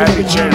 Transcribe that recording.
attitude.